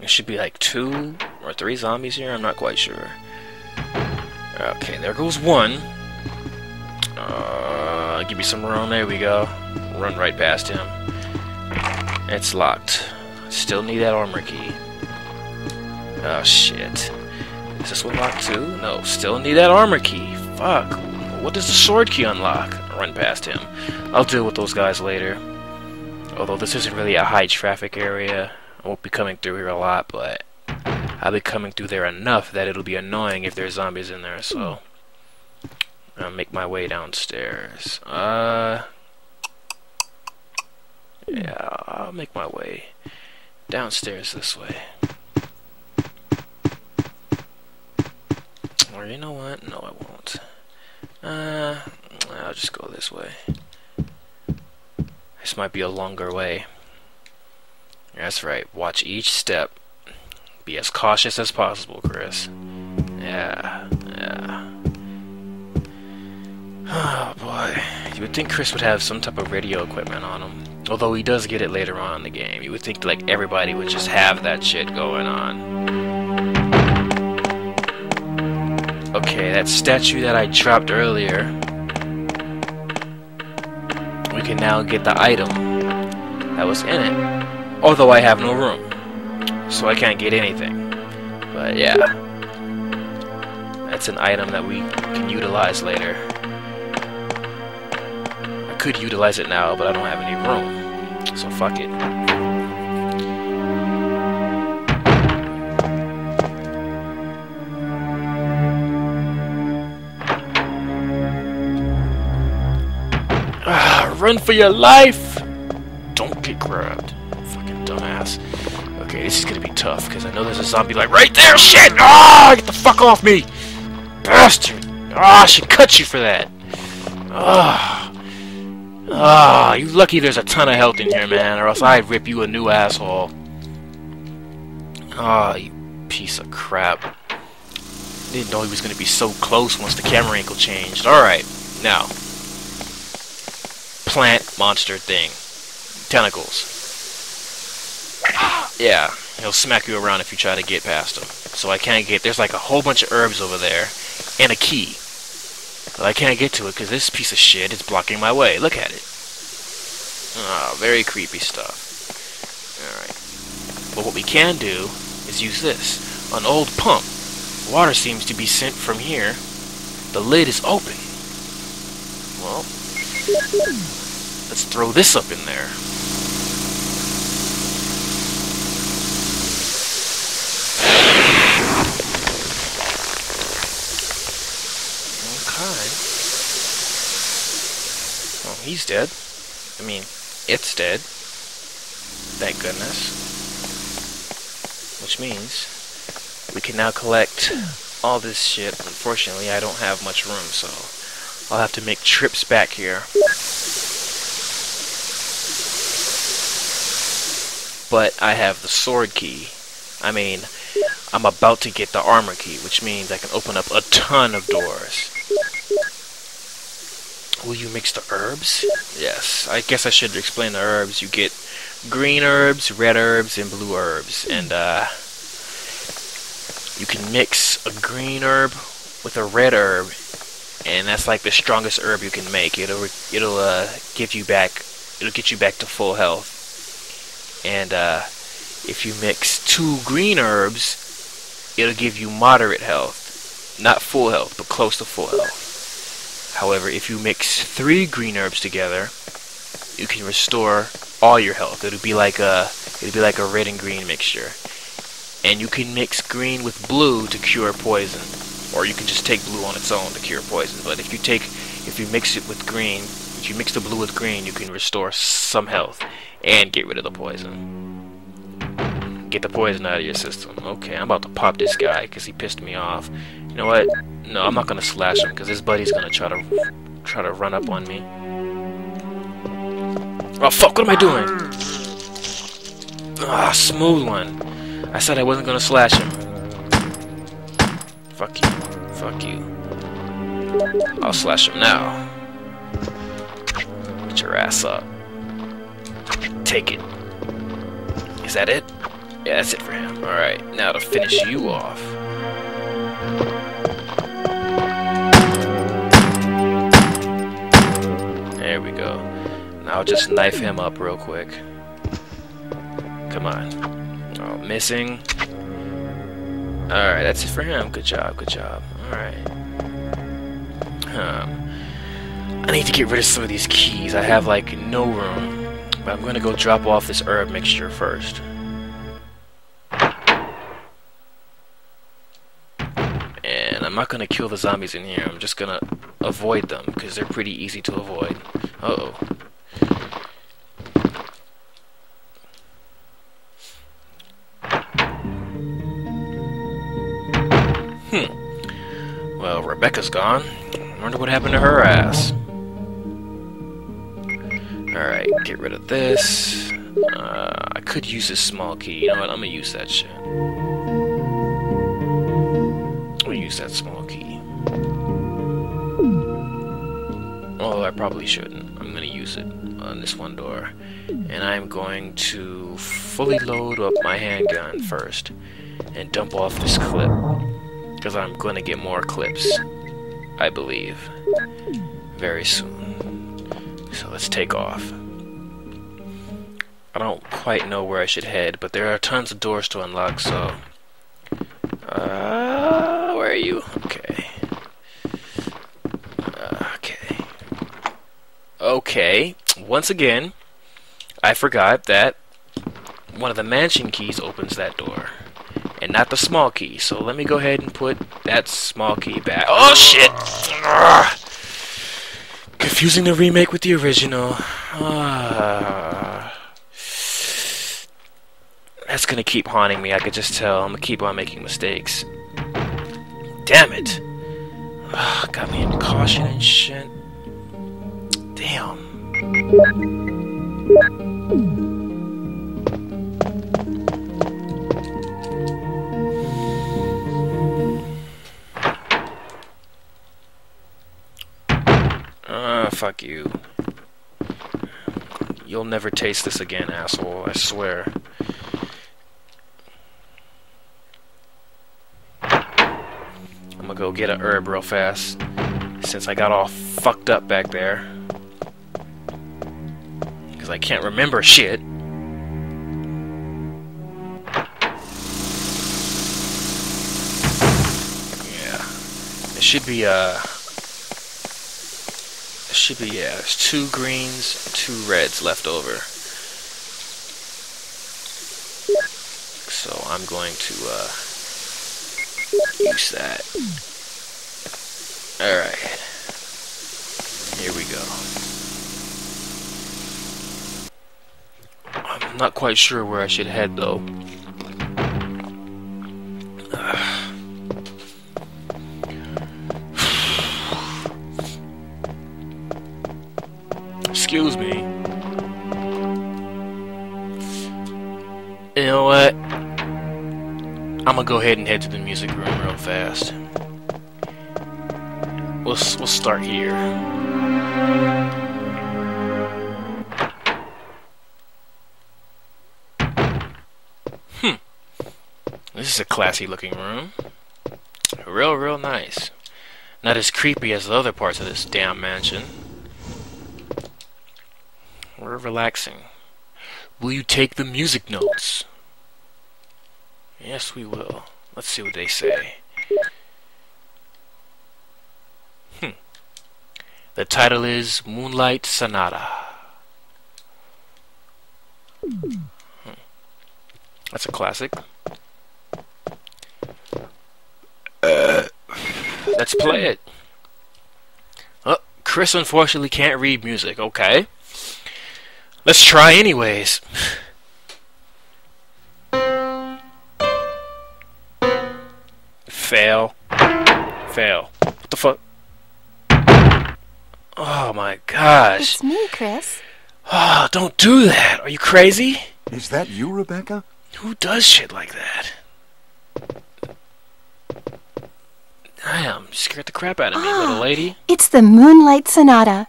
There should be like two or three zombies here. I'm not quite sure. Okay, there goes one. Uh, give me some room. There we go. Run right past him. It's locked. Still need that armor key. Oh shit. Is this one locked too? No, still need that armor key. Fuck. What does the sword key unlock? Run past him. I'll deal with those guys later. Although this isn't really a high traffic area. I won't be coming through here a lot, but I'll be coming through there enough that it'll be annoying if there's zombies in there, so I'll make my way downstairs. Uh Yeah, I'll make my way downstairs this way. Or you know what? No, I won't. Uh, I'll just go this way. This might be a longer way. That's right. Watch each step. Be as cautious as possible, Chris. Yeah, yeah. Oh boy. You would think Chris would have some type of radio equipment on him. Although he does get it later on in the game. You would think like everybody would just have that shit going on. Okay, that statue that I dropped earlier. We can now get the item that was in it. Although I have no room. So I can't get anything. But yeah. That's an item that we can utilize later. I could utilize it now, but I don't have any room. So fuck it. Ah, run for your life! Don't get grabbed. Dumbass. Okay, this is gonna be tough, because I know there's a zombie like right there! Shit! Ah! Get the fuck off me! Bastard! Ah, I should cut you for that! Ah. Ah, you lucky there's a ton of health in here, man, or else I'd rip you a new asshole. Ah, you piece of crap. Didn't know he was gonna be so close once the camera angle changed. Alright, now plant monster thing. Tentacles. Yeah, he'll smack you around if you try to get past him. So I can't get... There's like a whole bunch of herbs over there. And a key. But I can't get to it because this piece of shit is blocking my way. Look at it. Ah, very creepy stuff. Alright. But what we can do is use this. An old pump. Water seems to be sent from here. The lid is open. Well, Let's throw this up in there. Okay. Oh, he's dead. I mean, it's dead. Thank goodness. Which means we can now collect all this shit. Unfortunately, I don't have much room, so I'll have to make trips back here. But I have the sword key. I mean, I'm about to get the armor key, which means I can open up a ton of doors. Will you mix the herbs? Yes. I guess I should explain the herbs. You get green herbs, red herbs, and blue herbs. And, uh, you can mix a green herb with a red herb and that's like the strongest herb you can make. It'll it'll uh, give you back. It'll get you back to full health. And uh, if you mix two green herbs, it'll give you moderate health, not full health, but close to full health. However, if you mix three green herbs together, you can restore all your health. It'll be like a it'll be like a red and green mixture. And you can mix green with blue to cure poison or you can just take blue on its own to cure poison. But if you take, if you mix it with green, if you mix the blue with green, you can restore some health and get rid of the poison. Get the poison out of your system. Okay, I'm about to pop this guy because he pissed me off. You know what? No, I'm not gonna slash him because his buddy's gonna try to try to run up on me. Oh fuck! What am I doing? Ah, smooth one. I said I wasn't gonna slash him. Fuck you. Fuck you. I'll slash him now. Get your ass up. Take it. Is that it? Yeah, that's it for him. Alright, now to finish you off. There we go. Now I'll just knife him up real quick. Come on. Oh, missing. Alright, that's it for him. Good job, good job. Alright. Um, I need to get rid of some of these keys. I have, like, no room. But I'm gonna go drop off this herb mixture first. And I'm not gonna kill the zombies in here. I'm just gonna avoid them, because they're pretty easy to avoid. Uh-oh. Hmm. Well, Rebecca's gone. Wonder what happened to her ass. Alright, get rid of this. Uh, I could use this small key. You know what? I'm gonna use that shit. Gonna use that small key. Although I probably shouldn't. Use it on this one door. And I'm going to fully load up my handgun first. And dump off this clip. Because I'm gonna get more clips. I believe. Very soon. So let's take off. I don't quite know where I should head, but there are tons of doors to unlock, so... Uh, where are you? Okay. Uh, okay. Okay. Once again, I forgot that one of the mansion keys opens that door and not the small key. So let me go ahead and put that small key back. Oh shit! Ugh. Confusing the remake with the original. Uh, that's gonna keep haunting me. I could just tell. I'm gonna keep on making mistakes. Damn it! Got me in caution and shit. Damn. Ah, fuck you. You'll never taste this again, asshole, I swear. I'm gonna go get a herb real fast, since I got all fucked up back there. Because I can't remember shit. Yeah. It should be, uh It should be, yeah, there's two greens, two reds left over. So I'm going to uh, use that. Alright. Here we go. I'm not quite sure where I should head though. Excuse me. You know what? I'm gonna go ahead and head to the music room real fast. We'll, we'll start here. This is a classy looking room. Real, real nice. Not as creepy as the other parts of this damn mansion. We're relaxing. Will you take the music notes? Yes, we will. Let's see what they say. Hmm. The title is Moonlight Sonata. Hmm. That's a classic. Uh, let's play it. Oh, Chris unfortunately can't read music. Okay. Let's try anyways. Fail. Fail. What the fuck? Oh my gosh. It's me, Chris. Oh, don't do that. Are you crazy? Is that you, Rebecca? Who does shit like that? Damn, scared the crap out of me, Ah. little lady. It's the Moonlight Sonata.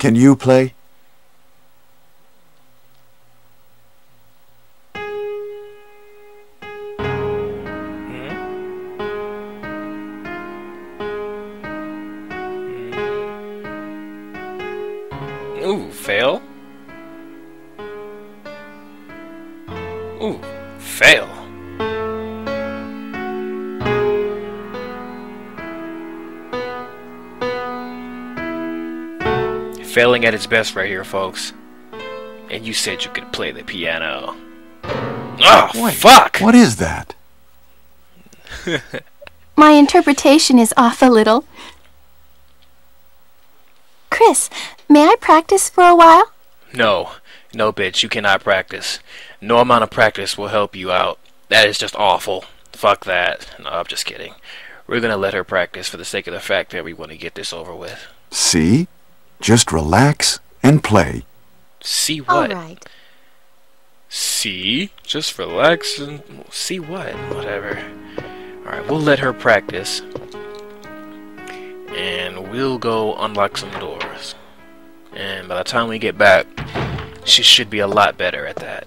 Can you play? Failing at its best right here, folks. And you said you could play the piano. Oh, Wait, fuck! What is that? My interpretation is off a little. Chris, may I practice for a while? No, no, bitch, you cannot practice. No amount of practice will help you out. That is just awful. Fuck that. No, I'm just kidding. We're gonna let her practice for the sake of the fact that we want to get this over with. See? Just relax and play. See what? right. See? Just relax and see what? Whatever. Alright, we'll let her practice. And we'll go unlock some doors. And by the time we get back, she should be a lot better at that.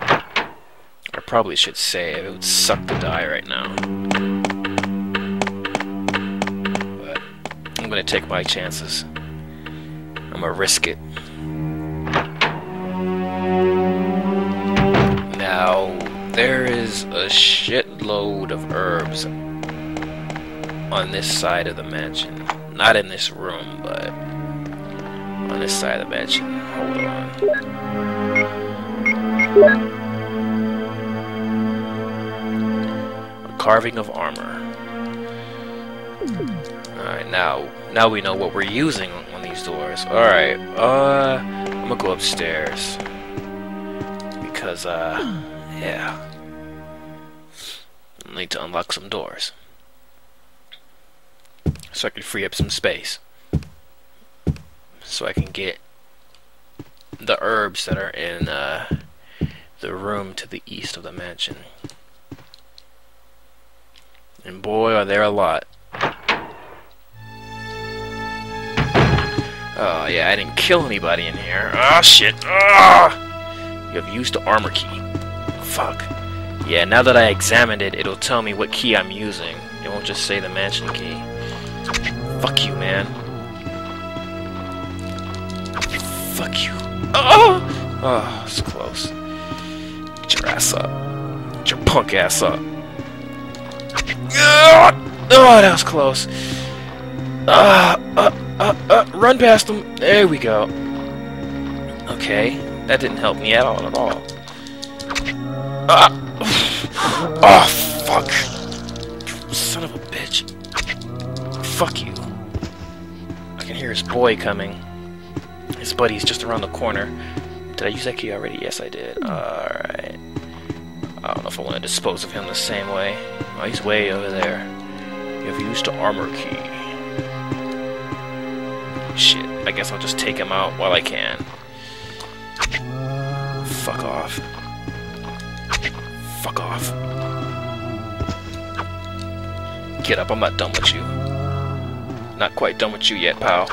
I probably should save. It would suck to die right now. Gonna take my chances. I'm gonna risk it. Now, there is a shitload of herbs on this side of the mansion. Not in this room, but on this side of the mansion. Hold on. A carving of armor. Now now we know what we're using on these doors. Alright, uh I'm gonna go upstairs. Because uh yeah. I need to unlock some doors. So I can free up some space. So I can get the herbs that are in uh the room to the east of the mansion. And boy are there a lot. Oh yeah, I didn't kill anybody in here. Oh shit. Ah! You have used the armor key. Fuck. Yeah, now that I examined it, it'll tell me what key I'm using. It won't just say the mansion key. Fuck you, man. Fuck you. Oh! Oh, it's close. Get your ass up. Get your punk ass up. Oh, that was close. Uh, uh, uh, uh, run past him. There we go. Okay, that didn't help me at all, at all. Ah! Oh, fuck. Son of a bitch. Fuck you. I can hear his boy coming. His buddy's just around the corner. Did I use that key already? Yes, I did. Alright. I don't know if I want to dispose of him the same way. Oh, he's way over there. You have used the armor key. Shit, I guess I'll just take him out while I can. Fuck off. Fuck off. Get up, I'm not done with you. Not quite done with you yet, pal.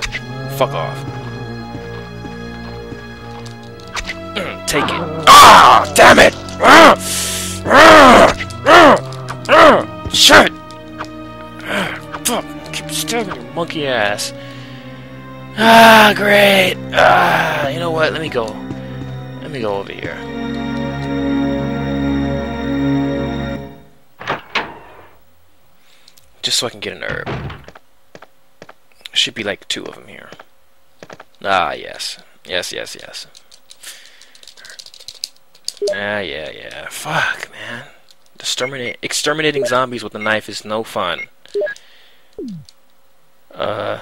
Fuck off. Take it. Ah! Damn it! Ah! Ah! Ah! Ah! Shit! Ah, Fuck! Keep stabbing your monkey ass. Ah, great. Ah, you know what? Let me go. Let me go over here. Just so I can get an herb. Should be like two of them here. Ah, yes. Yes, yes, yes. Ah, yeah, yeah. Fuck, man. Exterminate, exterminating zombies with a knife is no fun. Uh.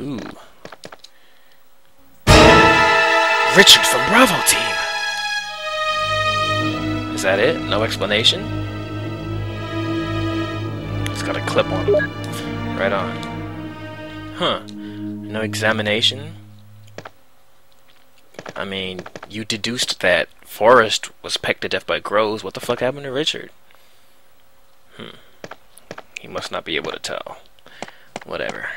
Ooh. Richard from Bravo Team! Is that it? No explanation? It's got a clip on it. Right on. Huh. No examination? I mean, you deduced that Forest was pecked to death by crows. What the fuck happened to Richard? Hmm. He must not be able to tell. Whatever.